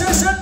yes, yes.